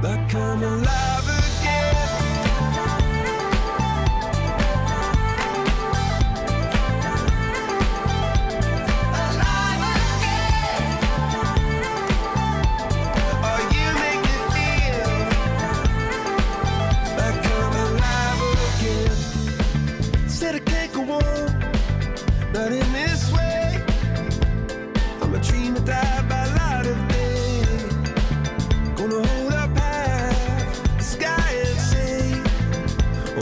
But come alive.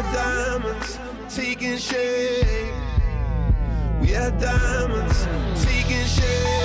are diamonds taking shape. We are diamonds taking shape.